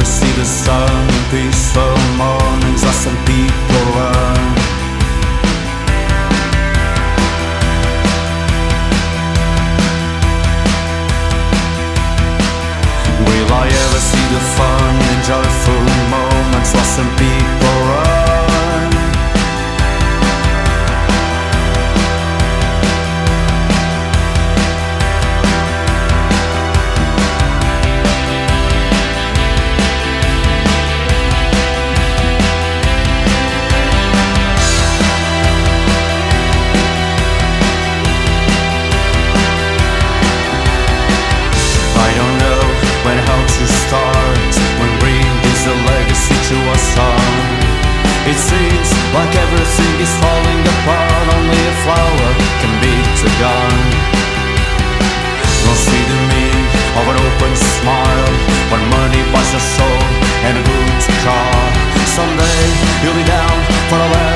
I see the sun? Peaceful mornings, lots some people run car. Someday you'll be down for the last.